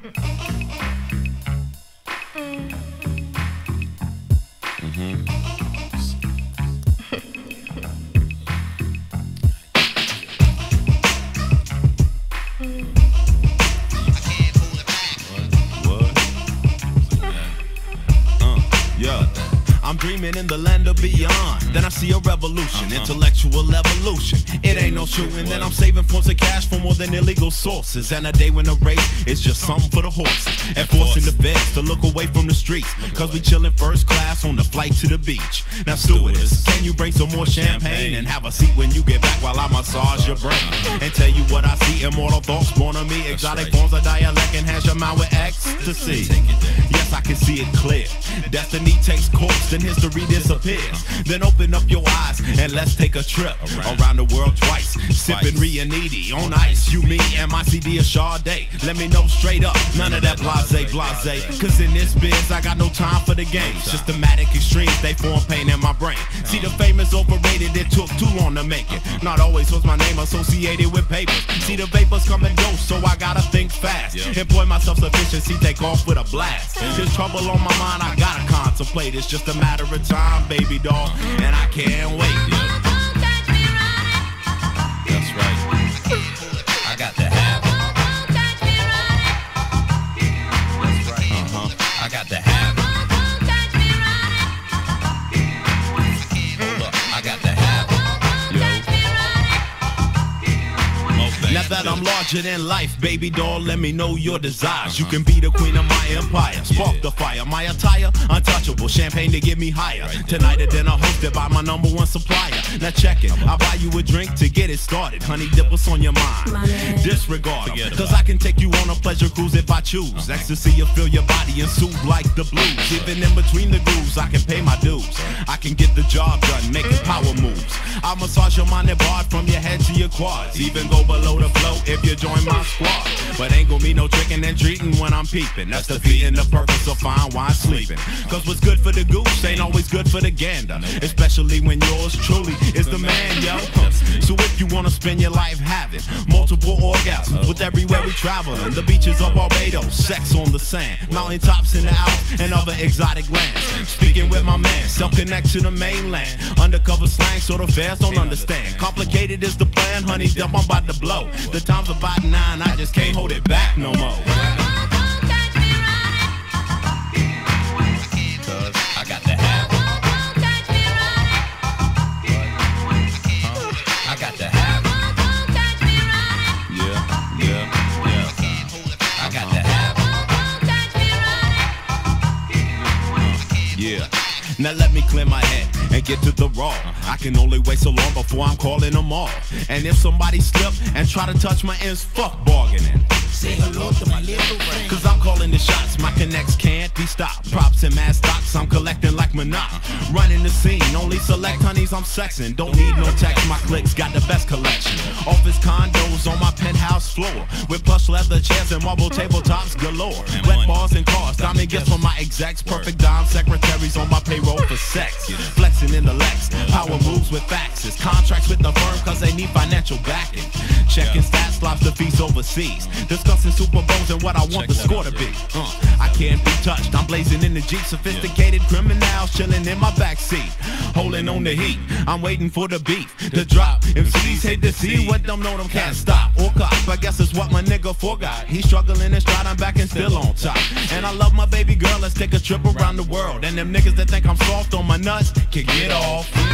Ha ha ha ha! I'm dreaming in the land of beyond. Then I see a revolution, intellectual evolution. It ain't no shooting. Then I'm saving forms of cash for more than illegal sources. And a day when the race is just something for the horses. And forcing the vets to look away from the streets. Cause we chillin' first class on the flight to the beach. Now, stewardess, can you bring some more champagne and have a seat when you get back while I massage your brain? And tell you what I see, immortal thoughts born on me. Exotic forms of dialect and has your mind with ecstasy. Yes, I can see it clear. Destiny takes course, then history disappears. Then open up your eyes and let's take a trip around the world twice. Sipping Riunite on ice. You, me, and my CD of Sade. Let me know straight up, none of that blase, blase. Cause in this biz, I got no time for the games. Systematic extremes, they form pain in my brain. See, the fame is overrated, it took too long to make it. Not always was my name associated with papers. See, the vapors come and go, so I gotta think fast. Employ my self sufficiency, take off with a blast. There's trouble on my mind, I gotta contemplate. It's just a matter of time, baby doll, and I can't wait. That I'm larger than life, baby doll, let me know your desires. You can be the queen of my empire. Spark the fire. My attire, untouchable. Champagne to get me higher. Tonight at dinner hosted by my number one supplier. Now check it. I'll buy you a drink to get it started. Honey, dip what's on your mind. Disregard Cause I can take you on a pleasure cruise if I choose. Ecstasy will fill your body and soothe like the blues. Even in between the grooves, I can pay my dues. I can get the job done, making power moves. I'll massage your mind and bar from your head to your quads. Even go below the flow if you join my squad. But ain't gonna be no tricking and treating when I'm peeping. That's the defeating the purpose of fine wine sleeping. Cause what's good for the goose ain't always good for the gander. Especially when yours truly is the man, yo. So if you wanna spend your life having multiple orgasms with everywhere we travel, the beaches of Barbados, sex on the sand, mountaintops in the Alps, and other exotic lands. Speaking with my man, self connect to the mainland. Undercover slang, so the fast, don't understand. Complicated is the plan, honey, dump, I'm about to blow. The time's about nine, I just can't hold it back no more. Now let me clear my head and get to the raw. I can only wait so long before I'm calling them all. And if somebody slip and try to touch my ends, fuck bargaining. Say hello to my little friend. Cause I'm calling the shots, my connects can't be stopped. Props and mad stocks, I'm collecting like Monop. Running the scene, only select honeys I'm sexing. Don't need no text, my clicks got the best collection. Office condos on my floor. With plush leather chairs and marble tabletops galore. Wet bars and cars, diamond gifts from my execs. Perfect dime secretaries on my payroll for sex. Flexing in the Lex, power moves with faxes. Contracts with the firm cause they need financial backing. Checking stats, lobster fees overseas. Discussing Super Bowls and what I want the score to be. Uh, I can't be touched. I'm blazing in the Jeep. Sophisticated criminals chilling in my backseat. Holding on the heat. I'm waiting for the beef to drop. MCs hate to see what them know them can't stop. Or cop. I guess it's what my nigga forgot. He's struggling and stride. I'm back and still on top. And I love my baby girl. Let's take a trip around the world. And them niggas that think I'm soft on my nuts can get off.